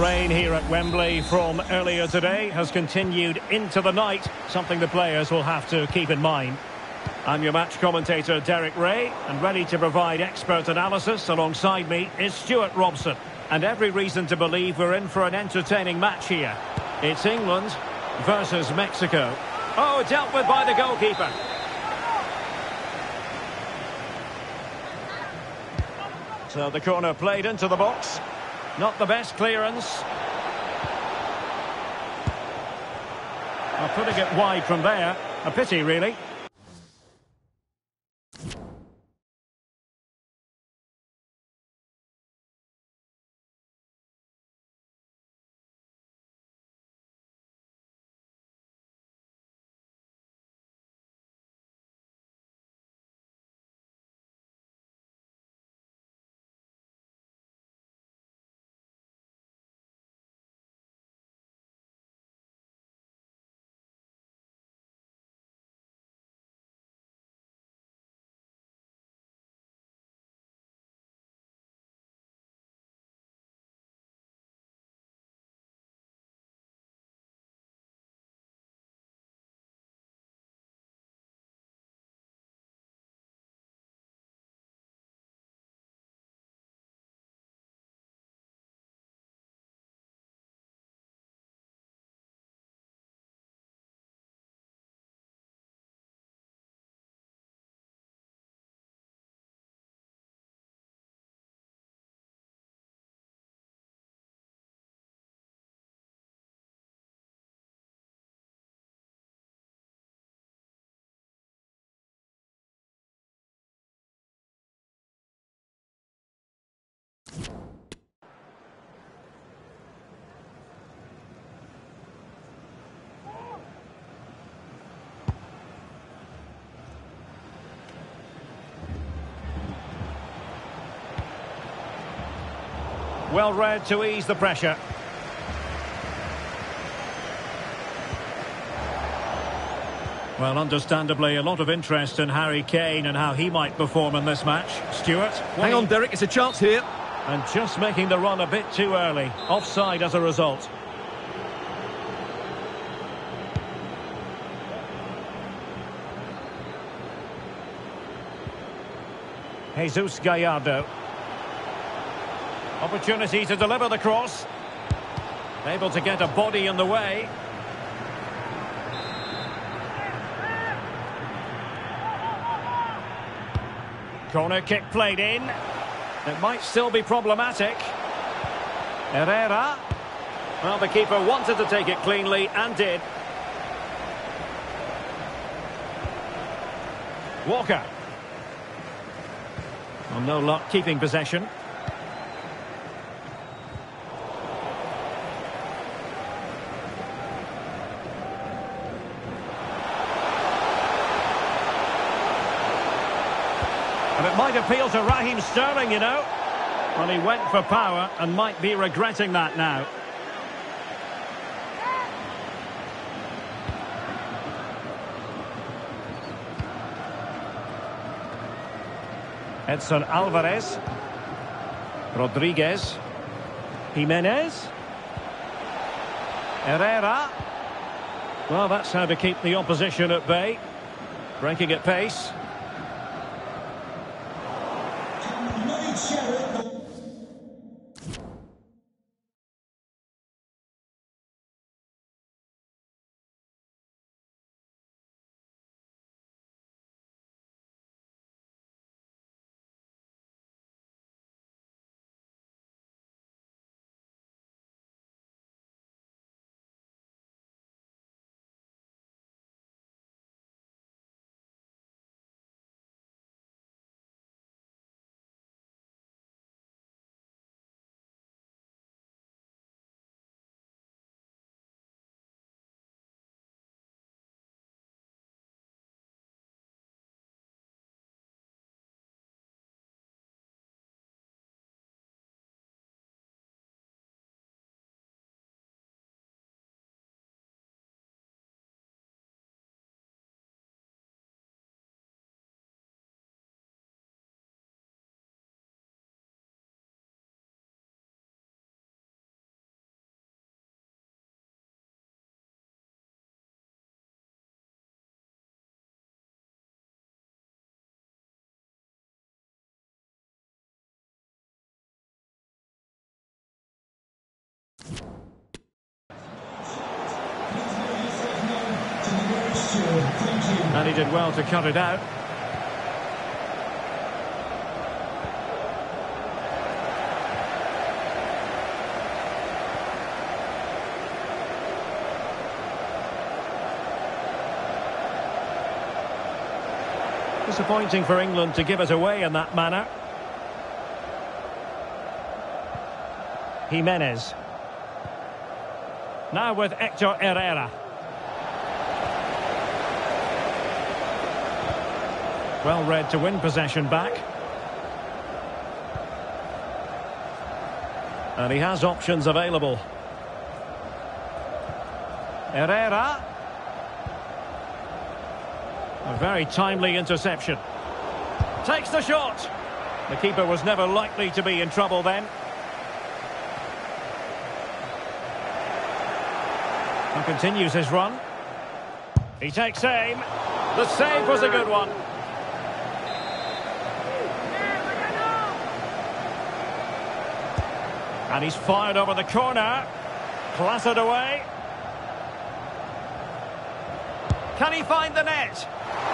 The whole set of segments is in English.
rain here at Wembley from earlier today has continued into the night, something the players will have to keep in mind. I'm your match commentator Derek Rae, and ready to provide expert analysis alongside me is Stewart Robson. And every reason to believe we're in for an entertaining match here. It's England versus Mexico. Oh, dealt with by the goalkeeper. So the corner played into the box. Not the best clearance. Well, putting it wide from there. A pity, really. Well read to ease the pressure. Well, understandably, a lot of interest in Harry Kane and how he might perform in this match. Stewart? Hang on, Derek, it's a chance here. And just making the run a bit too early. Offside as a result. Jesus Gallardo. Opportunity to deliver the cross. Able to get a body in the way. Corner kick played in. It might still be problematic. Herrera. Well, the keeper wanted to take it cleanly and did. Walker. Well, no luck keeping possession. Appeal to Raheem Sterling, you know. Well, he went for power and might be regretting that now. Edson Alvarez. Rodriguez. Jimenez. Herrera. Well, that's how to keep the opposition at bay. Breaking at pace. Shatter. And he did well to cut it out. Disappointing for England to give it away in that manner. Jimenez. Now with Hector Herrera. Well read to win possession back. And he has options available. Herrera. A very timely interception. Takes the shot. The keeper was never likely to be in trouble then. And continues his run. He takes aim. The save was a good one. And he's fired over the corner. Clattered away. Can he find the net?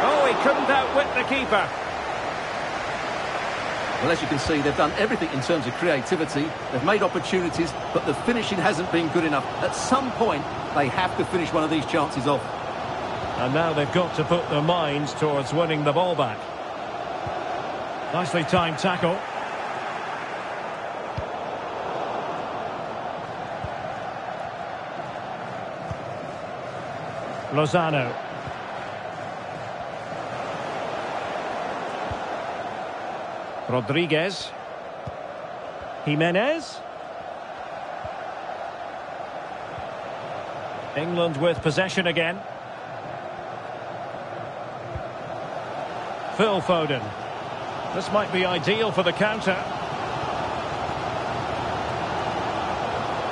Oh, he couldn't outwit the keeper. Well, as you can see, they've done everything in terms of creativity. They've made opportunities, but the finishing hasn't been good enough. At some point, they have to finish one of these chances off. And now they've got to put their minds towards winning the ball back. Nicely timed tackle. Lozano. Rodriguez. Jimenez. England with possession again. Phil Foden. This might be ideal for the counter.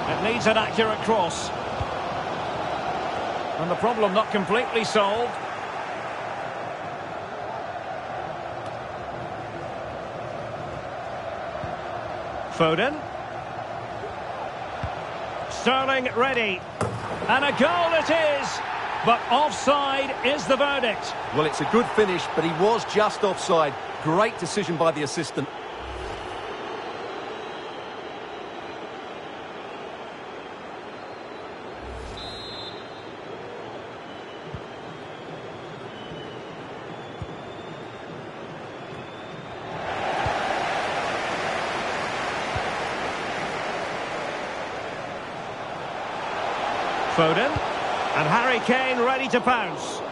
It needs an accurate cross. And the problem not completely solved. Foden. Sterling ready. And a goal it is. But offside is the verdict. Well, it's a good finish, but he was just offside. Great decision by the assistant. Foden. And Harry Kane ready to pounce.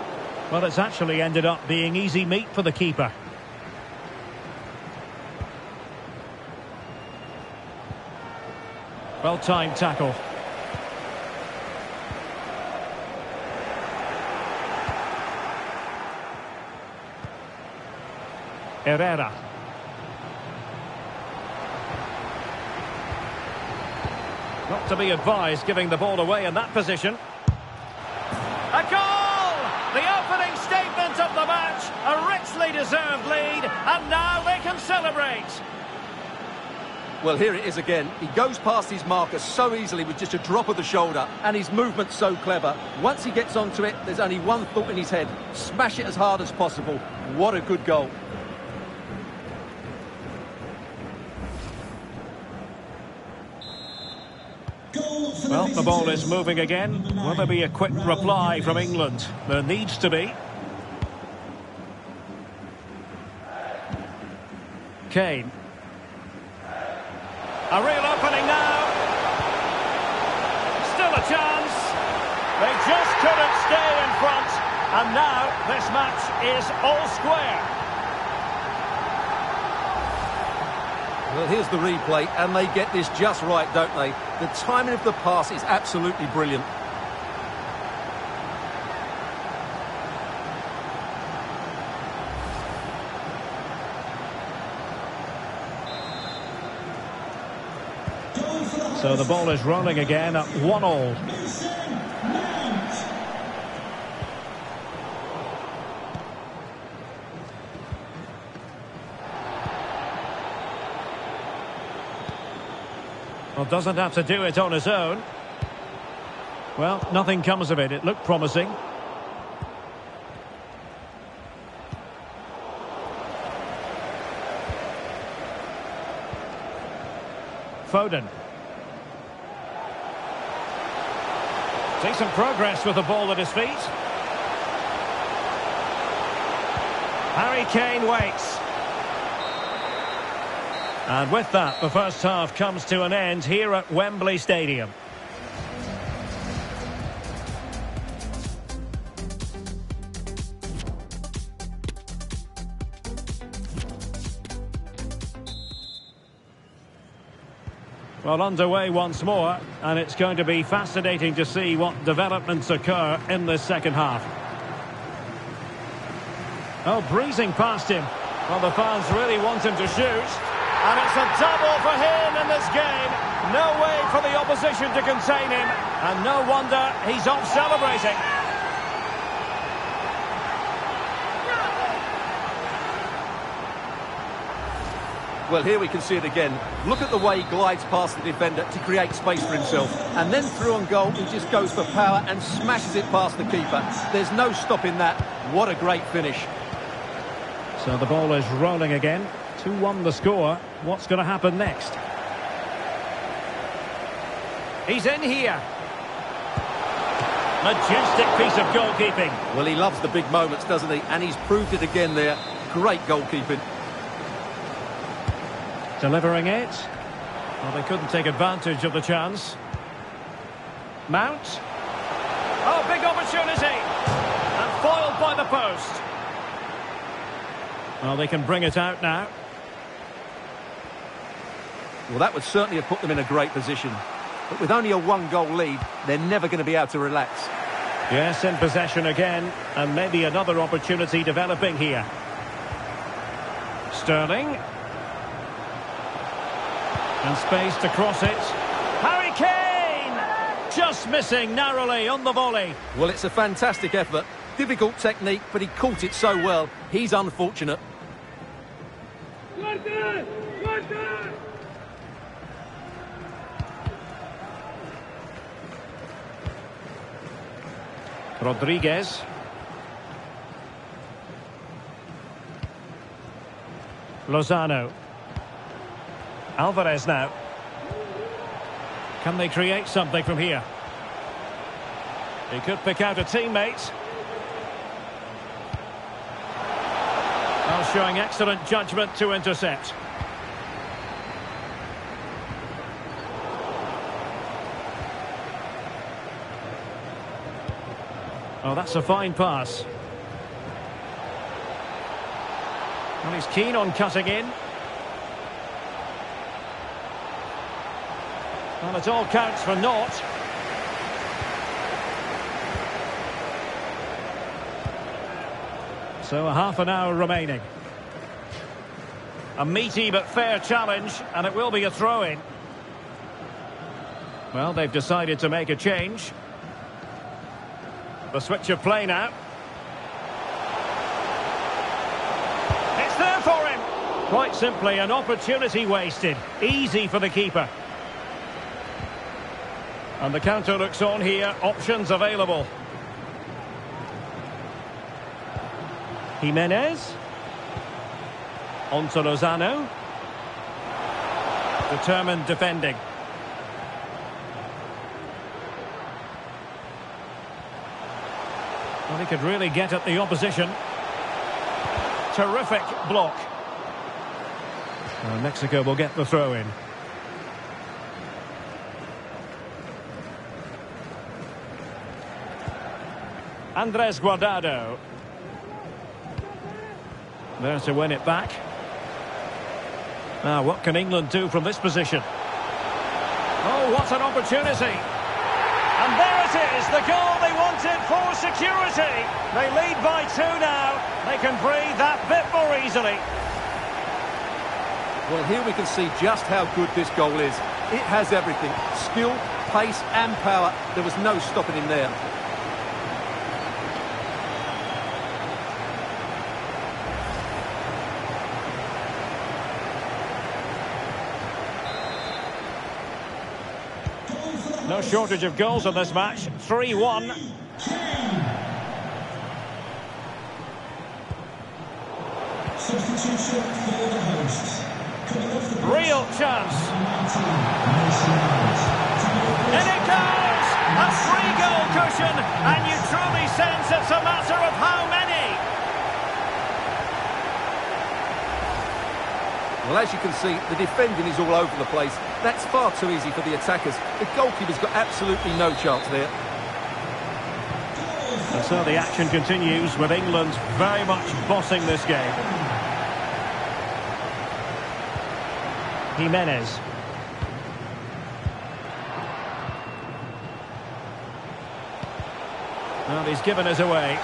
Well, it's actually ended up being easy meat for the keeper. Well-timed tackle. Herrera. Not to be advised giving the ball away in that position. A goal! The opening statement of the match. A richly deserved lead. And now they can celebrate. Well, here it is again. He goes past his marker so easily with just a drop of the shoulder, and his movement's so clever. Once he gets onto it, there's only one thought in his head. Smash it as hard as possible. What a good goal. Well, the ball is moving again. Will there be a quick reply from England? There needs to be. Kane. A real opening now. Still a chance. They just couldn't stay in front. And now this match is all square. Well, here's the replay, and they get this just right, don't they? The timing of the pass is absolutely brilliant. So the ball is rolling again at one all. Well, doesn't have to do it on his own. Well, nothing comes of it. It looked promising. Foden. Decent progress with the ball at his feet. Harry Kane waits. And with that, the first half comes to an end here at Wembley Stadium. Well, underway once more, and it's going to be fascinating to see what developments occur in the second half. Oh, breezing past him. Well, the fans really want him to shoot. And it's a double for him in this game. No way for the opposition to contain him. And no wonder he's off celebrating. Well, here we can see it again. Look at the way he glides past the defender to create space for himself. And then through on goal, he just goes for power and smashes it past the keeper. There's no stopping that. What a great finish. So the ball is rolling again. 2-1 the score. What's going to happen next? He's in here. Majestic piece of goalkeeping. Well, he loves the big moments, doesn't he? And he's proved it again there. Great goalkeeping. Delivering it. Well, they couldn't take advantage of the chance. Mount. Oh, big opportunity. And foiled by the post. Well, they can bring it out now. Well, that would certainly have put them in a great position. But with only a one-goal lead, they're never going to be able to relax. Yes, in possession again. And maybe another opportunity developing here. Sterling. And space to cross it. Harry Kane! Just missing narrowly on the volley. Well, it's a fantastic effort. Difficult technique, but he caught it so well. He's unfortunate. Rodriguez. Lozano. Alvarez now. Can they create something from here? He could pick out a teammate. Well, showing excellent judgment to intercept. Oh, that's a fine pass. Well, he's keen on cutting in. Well, it all counts for naught. So a half an hour remaining. A meaty but fair challenge, and it will be a throw-in. Well, they've decided to make a change. The switch of play now. It's there for him. Quite simply, an opportunity wasted. Easy for the keeper. And the counter looks on here. Options available. Jimenez. On to Lozano. Determined defending. Well, he could really get at the opposition. Terrific block. Well, Mexico will get the throw in. Andres Guardado. There to win it back. Now, what can England do from this position? Oh, what an opportunity. And there it is, the goal they wanted for security. They lead by two now. They can breathe that bit more easily. Well, here we can see just how good this goal is. It has everything. Skill, pace and power. There was no stopping him there. Shortage of goals in this match. 3-1. Real chance. In it goes! A free goal cushion, and you truly sense it's a matter of how many. Well, as you can see, the defending is all over the place. That's far too easy for the attackers. The goalkeeper's got absolutely no chance there. And so the action continues with England very much bossing this game. Jimenez. And he's given us away.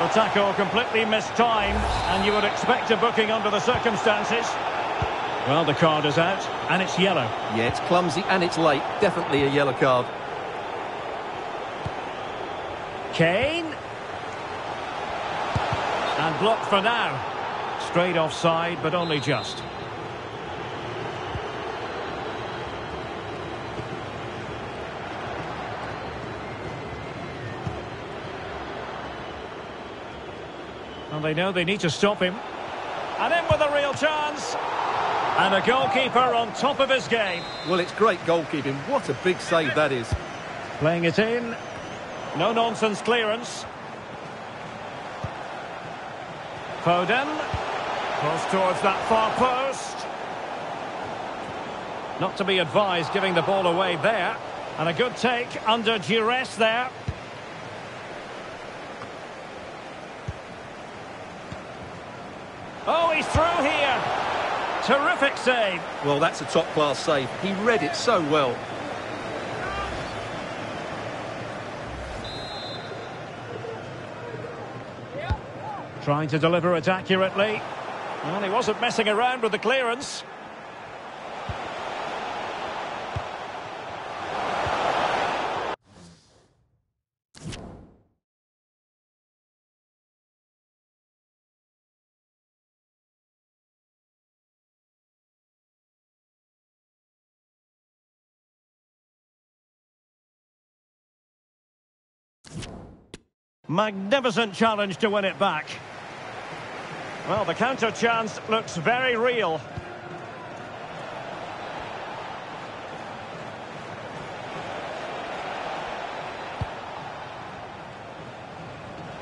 The tackle completely mistimed, and you would expect a booking under the circumstances. Well, the card is out, and it's yellow. Yeah, it's clumsy and it's late. Definitely a yellow card. Kane. And blocked for now. Straight offside, but only just. And they know they need to stop him. And in with a real chance. And a goalkeeper on top of his game. Well, it's great goalkeeping. What a big save that is. Playing it in. No nonsense clearance. Foden. Cross towards that far post. Not to be advised giving the ball away there. And a good take under duress there. Oh, he's through here. Terrific save. Well, that's a top-class save. He read it so well. Trying to deliver it accurately. Well, he wasn't messing around with the clearance. Magnificent challenge to win it back. Well, the counter chance looks very real.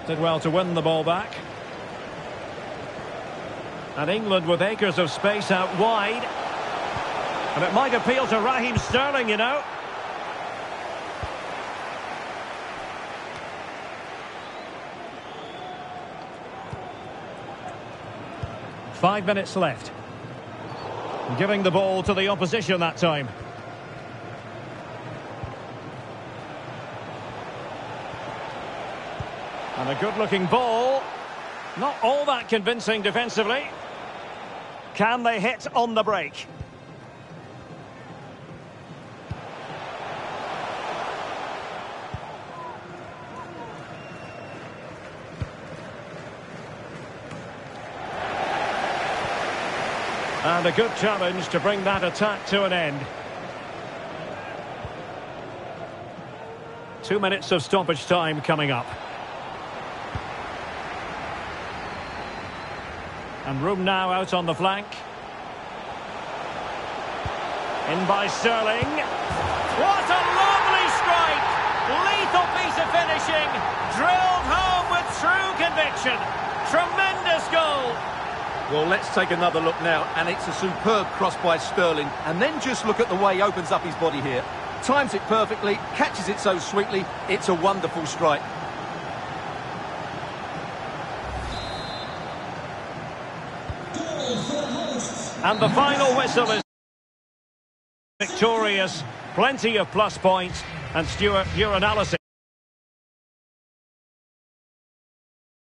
Did well to win the ball back. And England with acres of space out wide. And it might appeal to Raheem Sterling, you know. Five minutes left. Giving the ball to the opposition that time. And a good-looking ball. Not all that convincing defensively. Can they hit on the break? And a good challenge to bring that attack to an end. Two minutes of stoppage time coming up. And room now out on the flank. In by Sterling. What a lovely strike! Lethal piece of finishing. Drilled home with true conviction. Tremendous goal. Well, let's take another look now, and it's a superb cross by Sterling. And then just look at the way he opens up his body here. Times it perfectly, catches it so sweetly, it's a wonderful strike. And the final whistle is victorious. Plenty of plus points. And Stewart, your analysis.